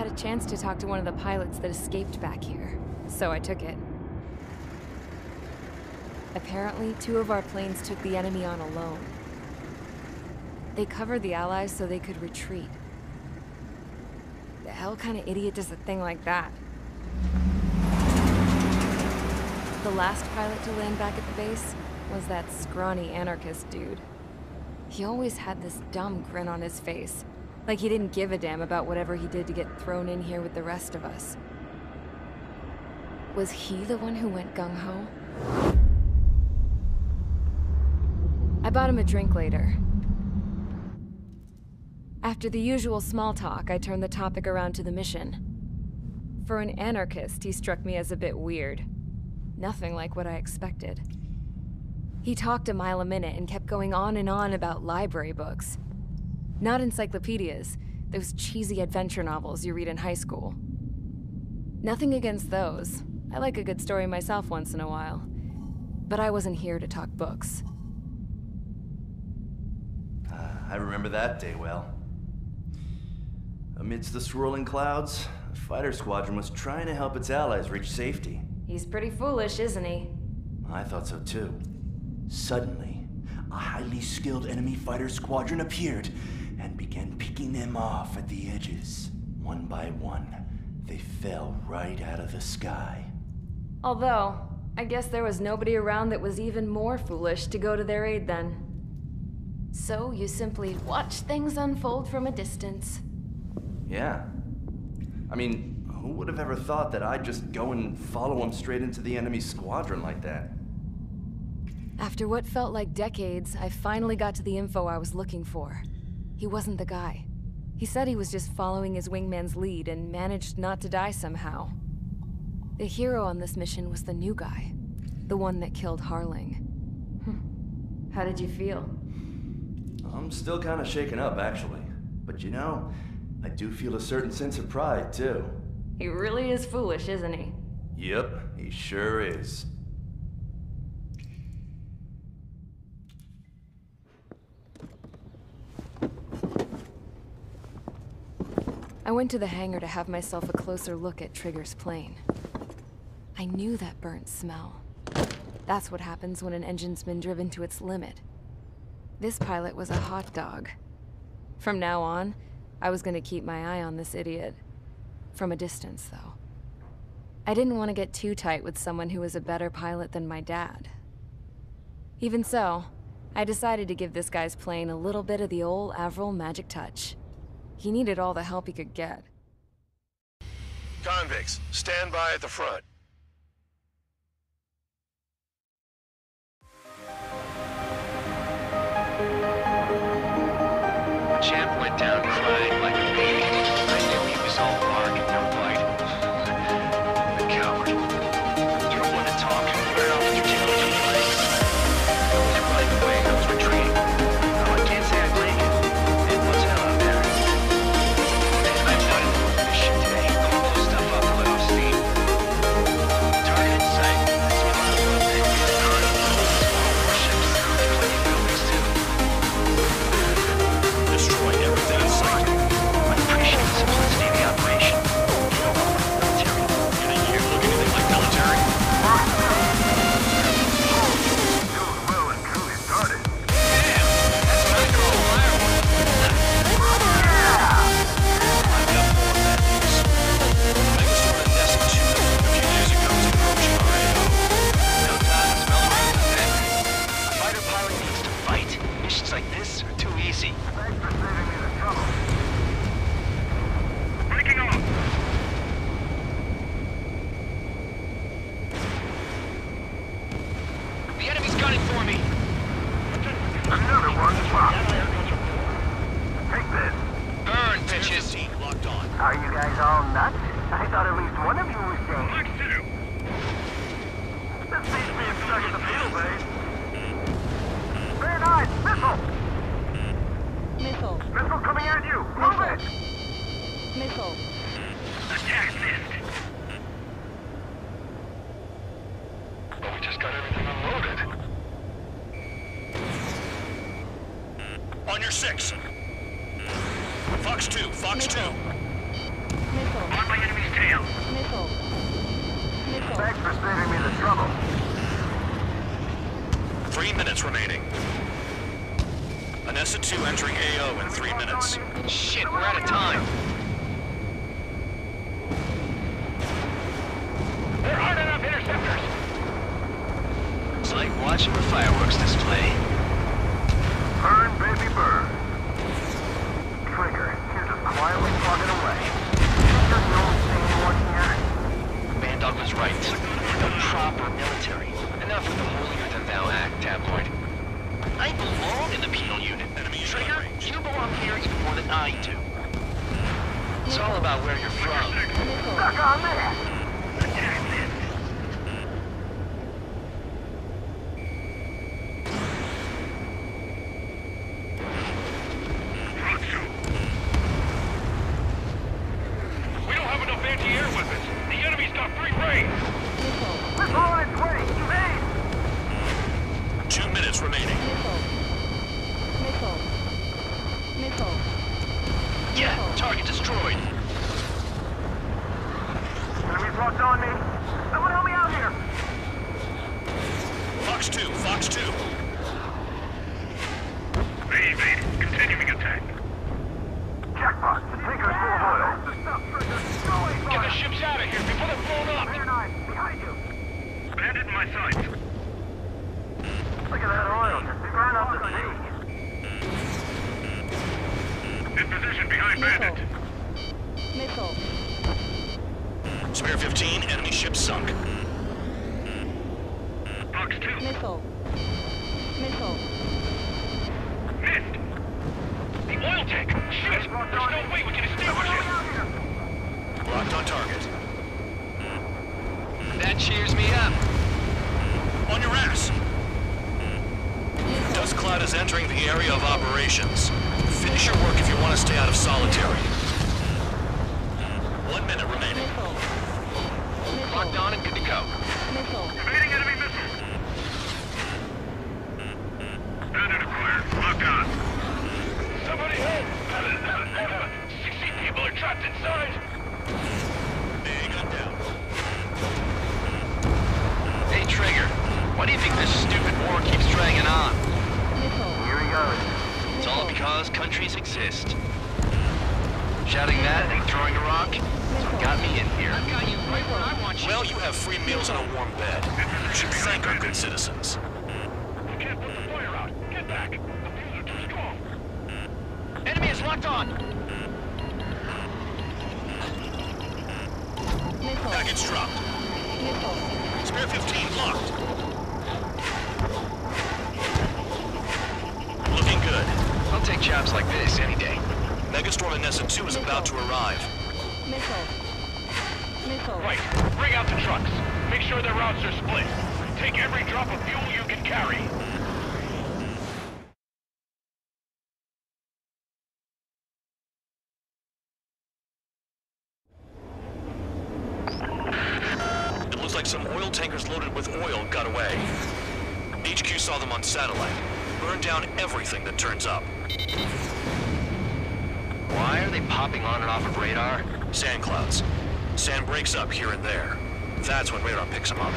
had a chance to talk to one of the pilots that escaped back here, so I took it. Apparently, two of our planes took the enemy on alone. They covered the Allies so they could retreat. The hell kind of idiot does a thing like that? The last pilot to land back at the base was that scrawny anarchist dude. He always had this dumb grin on his face, like he didn't give a damn about whatever he did to get thrown in here with the rest of us. Was he the one who went gung-ho? I bought him a drink later. After the usual small talk, I turned the topic around to the mission. For an anarchist, he struck me as a bit weird. Nothing like what I expected. He talked a mile a minute and kept going on and on about library books. Not encyclopedias, those cheesy adventure novels you read in high school. Nothing against those. I like a good story myself once in a while. But I wasn't here to talk books. Uh, I remember that day well. Amidst the swirling clouds, a fighter squadron was trying to help its allies reach safety. He's pretty foolish, isn't he? I thought so too. Suddenly, a highly skilled enemy fighter squadron appeared and began picking them off at the edges. One by one, they fell right out of the sky. Although, I guess there was nobody around that was even more foolish to go to their aid then. So you simply watch things unfold from a distance. Yeah. I mean, who would have ever thought that I'd just go and follow them straight into the enemy squadron like that? After what felt like decades, I finally got to the info I was looking for. He wasn't the guy. He said he was just following his wingman's lead and managed not to die somehow. The hero on this mission was the new guy. The one that killed Harling. Hmm. How did you feel? I'm still kind of shaken up, actually. But you know, I do feel a certain sense of pride, too. He really is foolish, isn't he? Yep, he sure is. I went to the hangar to have myself a closer look at Trigger's plane. I knew that burnt smell. That's what happens when an engine's been driven to its limit. This pilot was a hot dog. From now on, I was gonna keep my eye on this idiot. From a distance, though. I didn't want to get too tight with someone who was a better pilot than my dad. Even so, I decided to give this guy's plane a little bit of the old Avril magic touch. He needed all the help he could get. Convicts, stand by at the front. Champ went down On your six. Fox 2, Fox 2. Missile. On my enemy's tail. Missile. Missile. Thanks for saving me the trouble. Three minutes remaining. Anessa 2 entering AO in three minutes. Shit, we're out of time. There aren't enough interceptors. It's like watching a fireworks display. Burn, baby, burn. Trigger, you're just quietly plugging away. You're the only thing working here. Bandog was right. The proper military. Enough with the holier-than-thou act, tabloid. I belong in the penal unit. Enemy Trigger, range. you belong here even more than I do. It's all about where you're from. Missile. Stuck on there. We don't have enough anti-air weapons. The enemy's got free reign. Missile. Missile on its way. Evade. Two minutes remaining. Missile. Missile. Missile. Yeah, target destroyed. Enemy's locked on me. Someone help me out here. Fox 2, Fox 2. They evaded. Continuing attack. Jackpot. The Tinker's full of oil. Stop, Trigger. Go away, Get the fire. ships out of here before they're blown up. Clear nine. Behind you. Bandit in my sights. Look at that oil. Just burn up the sea. In position behind Missile. Bandit. Missile. Spare 15, enemy ship sunk. Fox 2. Missile. Missile. Missed. The oil tank. Shit. There's no way we can extinguish it. Locked on target. That cheers me up. On your ass! Dust Cloud is entering the area of operations. Finish your work if you want to stay out of solitary. One minute remaining. Locked on and countries exist. Shouting that and throwing a rock got me in here. I've got you right where I want Well, you have free meals and a warm bed. You should thank our good citizens. You can't put the fire out. Get back. The fuels are too strong. Enemy is locked on. Package dropped. Missile. Spare 15 locked. I'll take jobs like this any day. Megastorm Anessa 2 is about to arrive. Missile. Missile. Right. Bring out the trucks. Make sure their routes are split. Take every drop of fuel you can carry. It looks like some oil tankers loaded with oil got away. HQ saw them on satellite. Down everything that turns up. Why are they popping on and off of radar? Sand clouds. Sand breaks up here and there. That's when radar picks them up.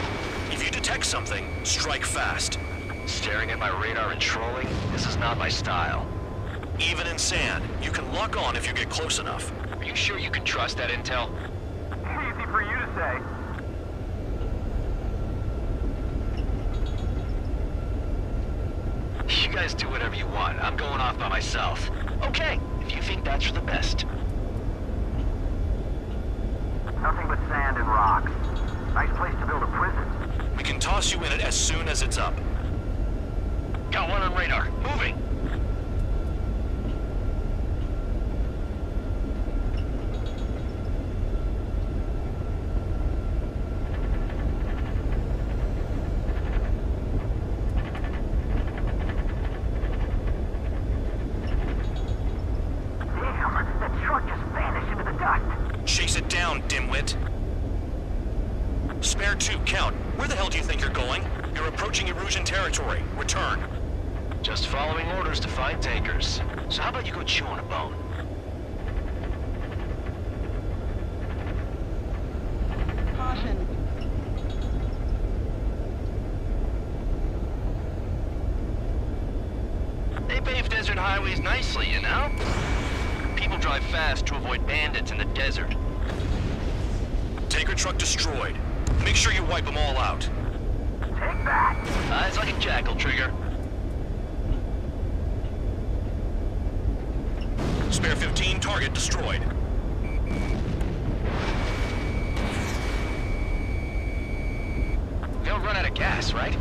If you detect something, strike fast. Staring at my radar and trolling? This is not my style. Even in sand, you can lock on if you get close enough. Are you sure you can trust that intel? Easy for you to say. Guys do whatever you want. I'm going off by myself. Okay, if you think that's for the best. Nothing but sand and rocks. Nice place to build a prison. We can toss you in it as soon as it's up. Got one on radar. Moving. Damn, that truck just vanished into the dust. Chase it down, dimwit. Spare two, count. Where the hell do you think you're going? You're approaching Erusian territory. Return. Just following orders to find tankers. So how about you go chew on a bone? Caution. They pave desert highways nicely, you know? People drive fast to avoid bandits in the desert. Tanker truck destroyed. Make sure you wipe them all out. Take that! Uh, Eyes like a jackal, Trigger. Spare 15, target destroyed. They'll run out of gas, right?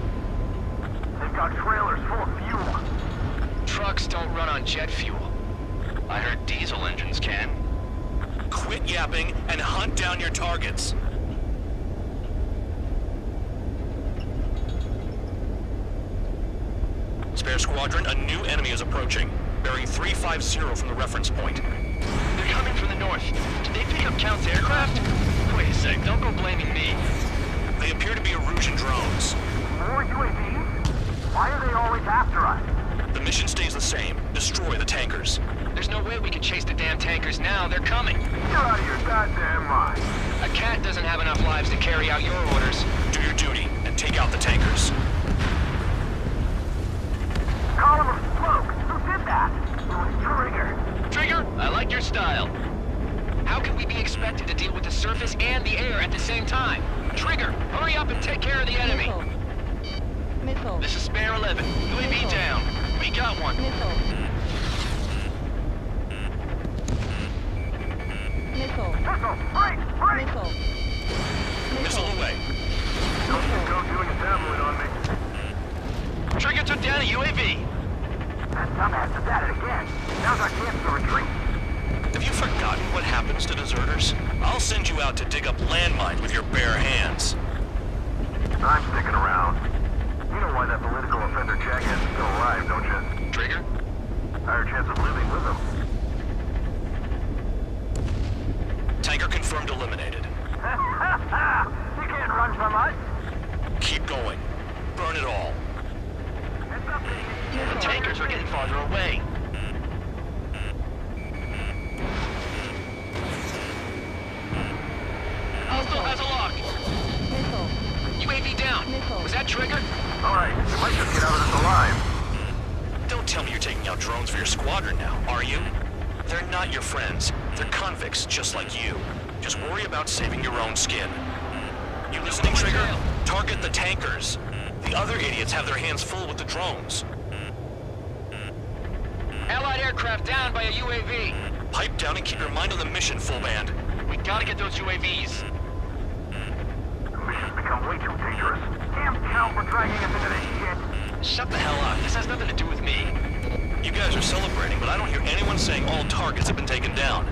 They've got trailers full of fuel. Trucks don't run on jet fuel. I heard diesel engines can. Quit yapping and hunt down your targets. Spare squadron, a new enemy is approaching. Bearing 350 from the reference point. They're coming from the north. Did they pick up Count's aircraft? Wait a sec, don't go blaming me. They appear to be Erusian drones. More UAVs? Why are they always after us? The mission stays the same. Destroy the tankers. There's no way we can chase the damn tankers now. They're coming. You're out of your goddamn mind. A cat doesn't have enough lives to carry out your orders. Do your duty and take out the tankers. Column of smoke. Who did that? It was Trigger. Trigger, I like your style. How can we be expected to deal with the surface and the air at the same time? Trigger, hurry up and take care of the enemy. Missile. Missile. This is Spare 11. UAV down. We got one. Missile. Missile. Missile! Break! Break! Missile. Missile away. Don't go doing a tabloid on me. Trigger took down a UAV. That dumbass is at it again. Now's our chance to retreat. Have you forgotten what happens to deserters? I'll send you out to dig up landmines with your bare hands. I'm sticking around. You know why that political offender jackass is still alive, don't you? Trigger? Higher chance of living with him. Tanker confirmed eliminated. you can't run from us. Keep going. Burn it all. It's up to you. The tankers are getting farther away. Hostile has a lock. Missile. UAV down. Missile. Was that Trigger? All right, we might just get out of this alive. Don't tell me you're taking out drones for your squadron now, are you? They're not your friends. They're convicts just like you. Just worry about saving your own skin. You listening, Trigger? Target the tankers. The other idiots have their hands full with the drones. Allied aircraft down by a UAV. Pipe down and keep your mind on the mission, full band. We gotta get those UAVs. The mission's become way too dangerous. Damn count for dragging us into this shit. Shut the hell up. This has nothing to do with me. You guys are celebrating, but I don't hear anyone saying all targets have been taken down.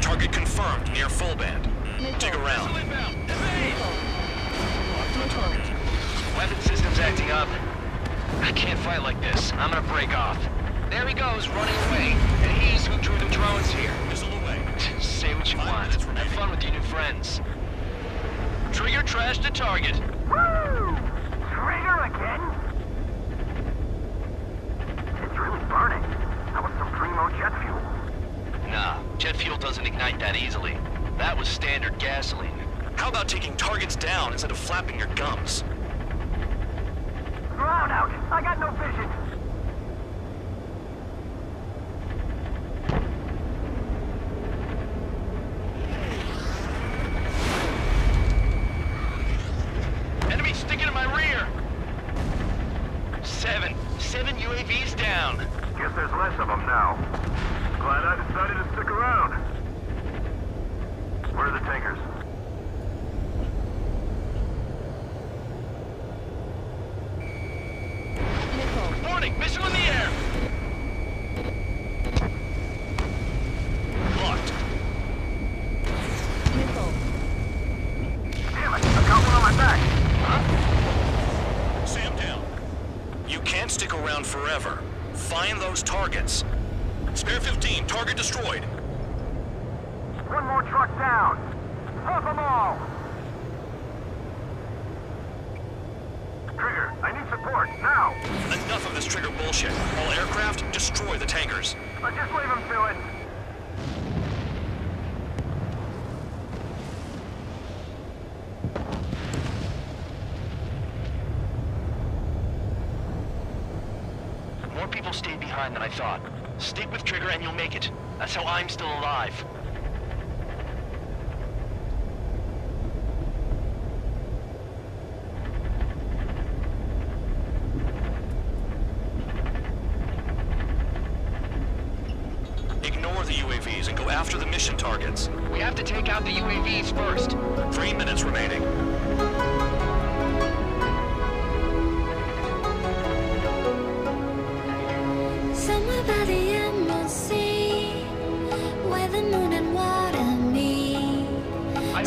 Target confirmed near full band. Dig around. Missile. Missile. Weapon system's acting up. I can't fight like this. I'm gonna break off. There he goes, running away. And he's who drew the drones here. Missile away. Say what you want. Have fun with your new friends. Trigger trash the target. Woo! Trigger again? It's really burning. That was some primo jet fuel. Nah, jet fuel doesn't ignite that easily. That was standard gasoline. How about taking targets down instead of flapping your gums? Brownout. I got no vision. Target destroyed. One more truck down. Pop them all! Trigger, I need support, now! Enough of this trigger bullshit. All aircraft, destroy the tankers. I just leave them to it. More people stayed behind than I thought. Stick with Trigger and you'll make it. That's how I'm still alive.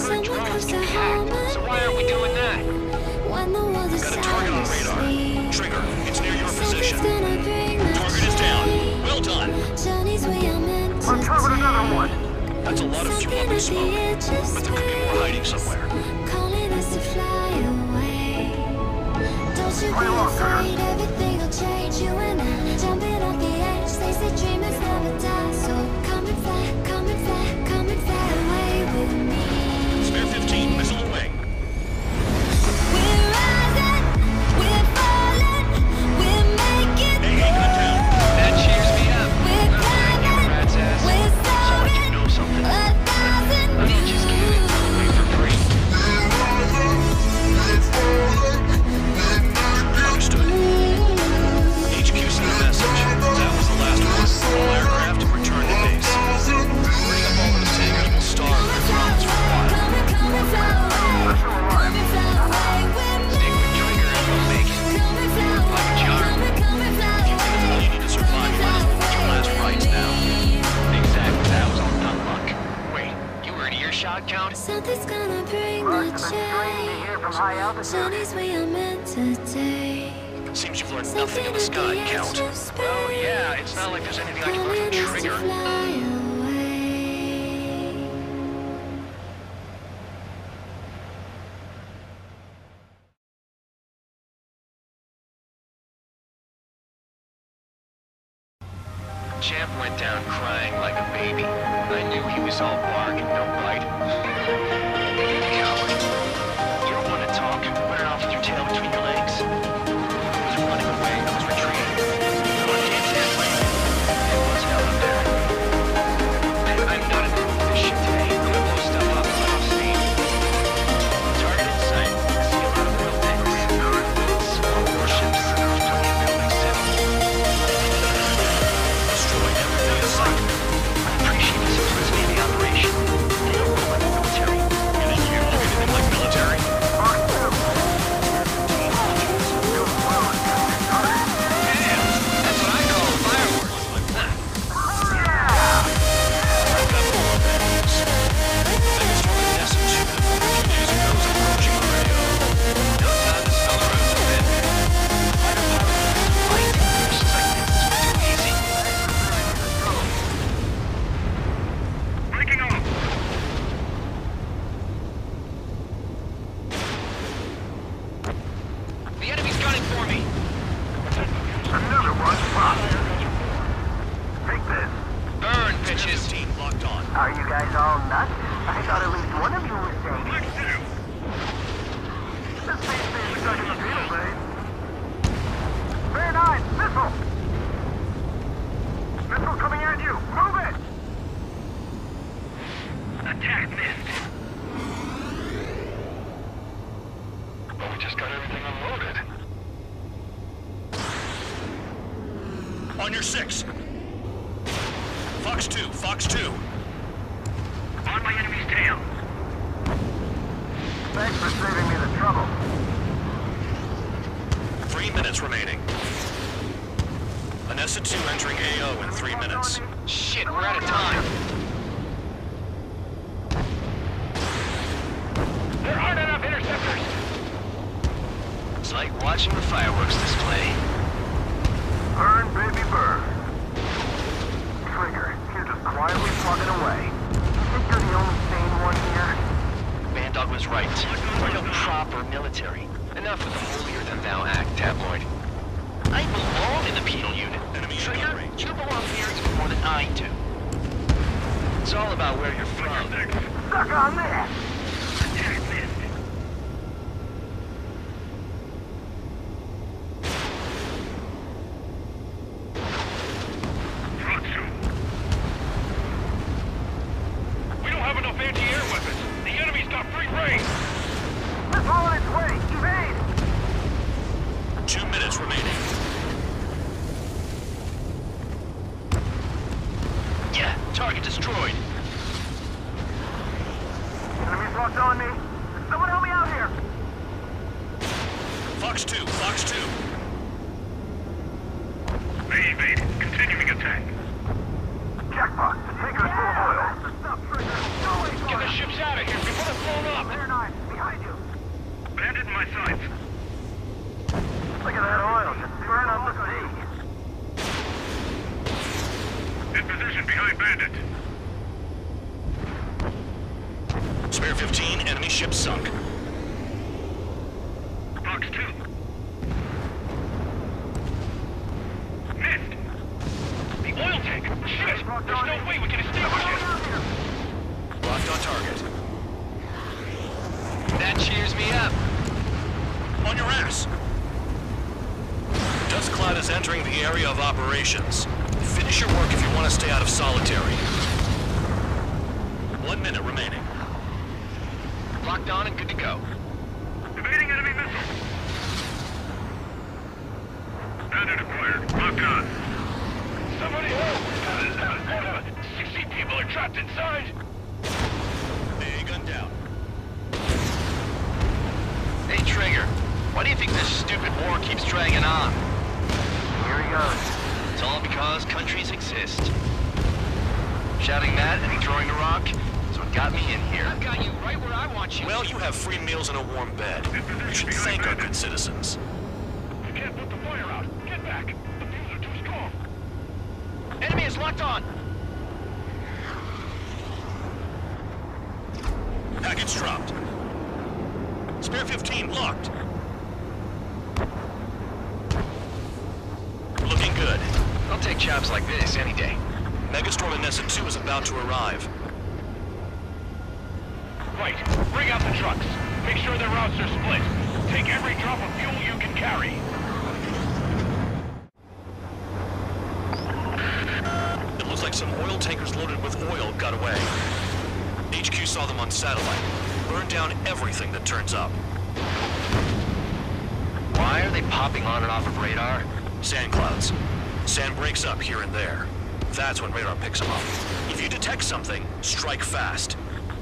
electronic drones can be hacked, so why aren't we doing that? Got a target on radar. Trigger, it's near your position. Target is down. Well done. We're Uncovered another one. That's a lot of two up in smoke, but there could be more hiding somewhere. Play along, Cutter. if there's anything I can really trigger. Champ went down crying like a baby. I knew he was all Are you guys all nuts? right. We're no proper military. Enough with the holier-than-thou act, tabloid. I belong in the penal unit. Trigger, you belong here more than I do. It's all about where you're from. Suck on that! Ship sunk. Fox 2. Missed. The oil tank. Shit! There's no way we can extinguish it. Locked on target. That cheers me up. On your ass! Dust cloud is entering the area of operations. Finish your work if you want to stay out of solitary. One minute remaining. Locked on and good to go. Evading enemy missile. Bandit acquired. Locked on. Somebody help! 60 people are trapped inside. A gun down. Hey, Trigger. Why do you think this stupid war keeps dragging on? Here he goes. It's all because countries exist. Shouting that and throwing a rock is what got me in here. I've got you right where I want you. Well, you have free meals and a warm bed. You should thank our good citizens. Locked on. Package dropped. Spare 15 locked. Looking good. I'll take jobs like this any day. Megastorm and Nessa 2 is about to arrive. Right. Bring out the trucks. Make sure their routes are split. Take every drop of fuel you can carry. Looks like some oil tankers loaded with oil got away. HQ saw them on satellite. Burn down everything that turns up. Why are they popping on and off of radar? Sand clouds. Sand breaks up here and there. That's when radar picks them up. If you detect something, strike fast.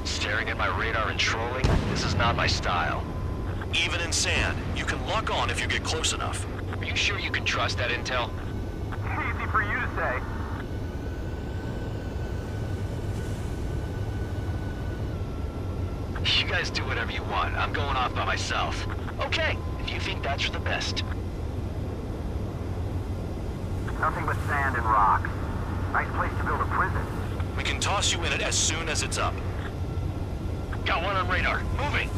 Staring at my radar and trolling? This is not my style. Even in sand, you can lock on if you get close enough. Are you sure you can trust that intel? Easy for you to say. You guys do want. I'm going off by myself. Okay, if you think that's for the best. Nothing but sand and rocks. Nice place to build a prison. We can toss you in it as soon as it's up. Got one on radar. Moving.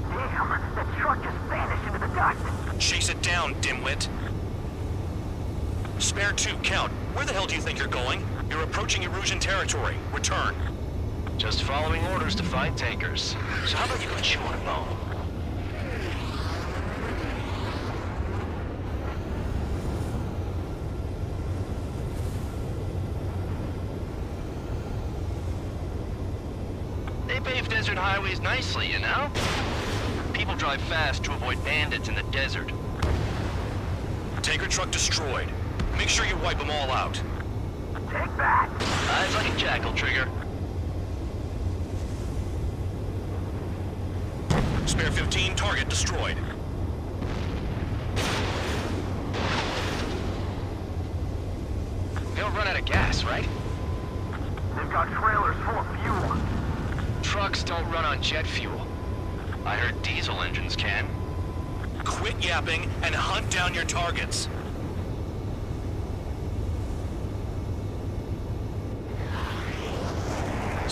Damn, that truck just vanished into the dust. Chase it down, dimwit. Spare two, count. Where the hell do you think you're going? You're approaching Erusian territory. Return. Just following orders to find tankers. So how about you go chew on a bone? They pave desert highways nicely, you know? People drive fast to avoid bandits in the desert. Tanker truck destroyed. Make sure you wipe them all out. Take that. Eyes like a jackal, Trigger. Spare 15, target destroyed. Don't run out of gas, right? They've got trailers full of fuel. Trucks don't run on jet fuel. I heard diesel engines can. Quit yapping and hunt down your targets.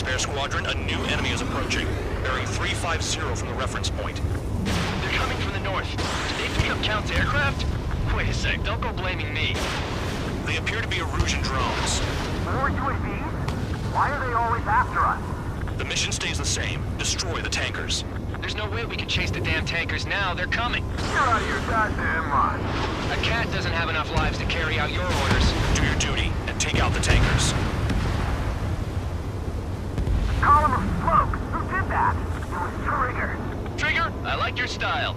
Spare squadron, a new enemy is approaching. Bearing 350 from the reference point. They're coming from the north. Did they pick up Count's aircraft? Wait a sec, don't go blaming me. They appear to be Erusian drones. More UAVs? Why are they always after us. The mission stays the same. Destroy the tankers. There's no way we can chase the damn tankers now. They're coming. You're out of your goddamn mind. A cat doesn't have enough lives to carry out your orders. Do your duty and take out the tankers. Column of smoke. Who did that? It was Trigger. Trigger, I like your style.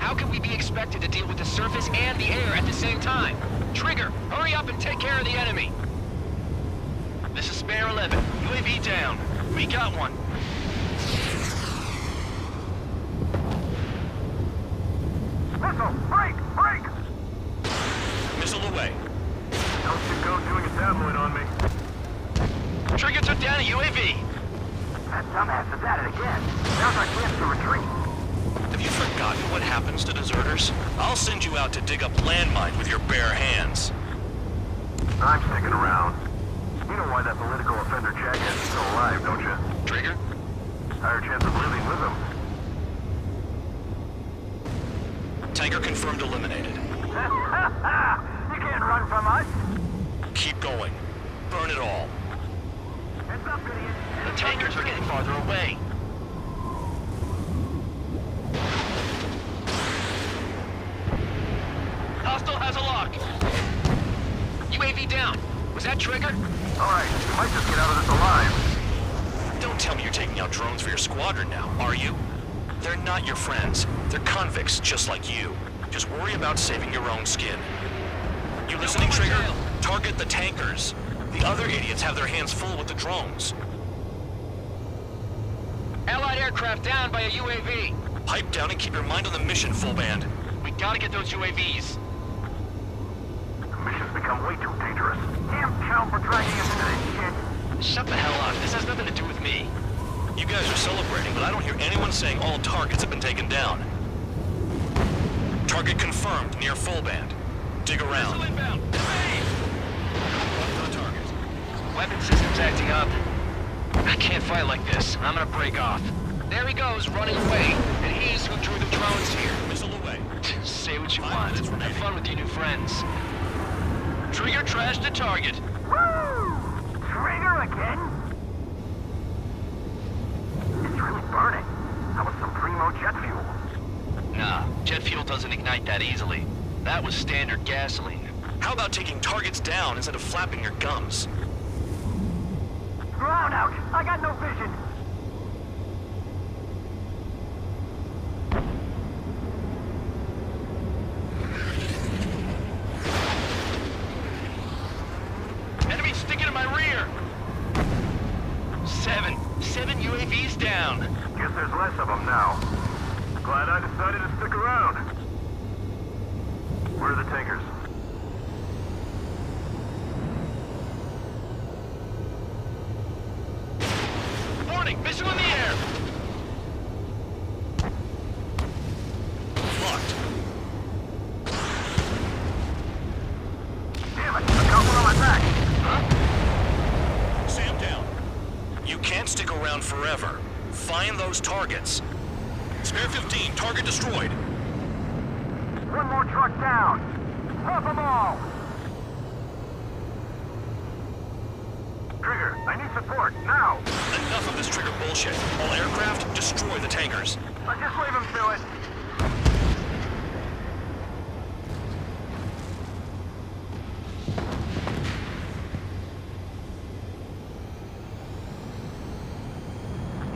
How can we be expected to deal with the surface and the air at the same time? Trigger, hurry up and take care of the enemy. This is Spare 11. UAV down. We got one. Missile! Break! Break! Missile away. Don't you go doing a tabloid on me. Trigger took down a UAV. That dumbass is at it again. Now's our chance to retreat. Have you forgotten what deserters? I'll send you out to dig up landmine with your bare hands. I'm sticking around. You know why that political offender jackass is still alive, don't you? Trigger? Higher chance of living with him. Tanker confirmed eliminated. you can't run from us. Keep going. Burn it all. Heads up, idiot. The tankers are getting farther away. Hostile has a lock. UAV down. Was that Trigger? All right, you might just get out of this alive. Don't tell me you're taking out drones for your squadron now, are you? They're not your friends. They're convicts just like you. Just worry about saving your own skin. You listening, my Trigger? tail. Target the tankers. The other idiots have their hands full with the drones. Allied aircraft down by a UAV. Pipe down and keep your mind on the mission, full band. We gotta get those UAVs. The mission's become way too dangerous. Damn count for dragging us into this shit. Shut the hell up. This has nothing to do with me. You guys are celebrating, but I don't hear anyone saying all targets have been taken down. Target confirmed near full band. Dig around. inbound. On target. Weapon system's acting up. I can't fight like this. I'm gonna break off. There he goes, running away. And he's who drew the drones here. Missile away. Say what you want. Have fun with your new friends. Trigger trash the target. Woo! Trigger again? It's really burning. That was some primo jet fuel. Nah, jet fuel doesn't ignite that easily. That was standard gasoline. How about taking targets down instead of flapping your gums? Brownout! I got no vision! Enemy sticking in my rear! Seven. Seven UAVs down. Guess there's less of them now. Glad I decided to stick around. Where are the tankers? Warning, missile in the air! Locked. Damn it! I got one on my back! SAM down. You can't stick Find those targets. Spare 15, target destroyed. One more truck down! Drop them all! Trigger, I need support, now! Enough of this trigger bullshit. All aircraft, destroy the tankers. I just leave him to it.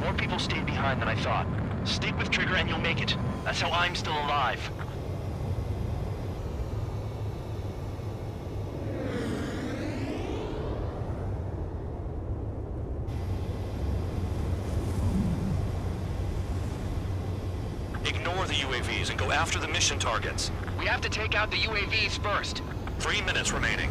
More people stayed behind than I thought. Stick with Trigger and you'll make it. That's how I'm still alive. Ignore the UAVs and go after the mission targets. We have to take out the UAVs first. Three minutes remaining.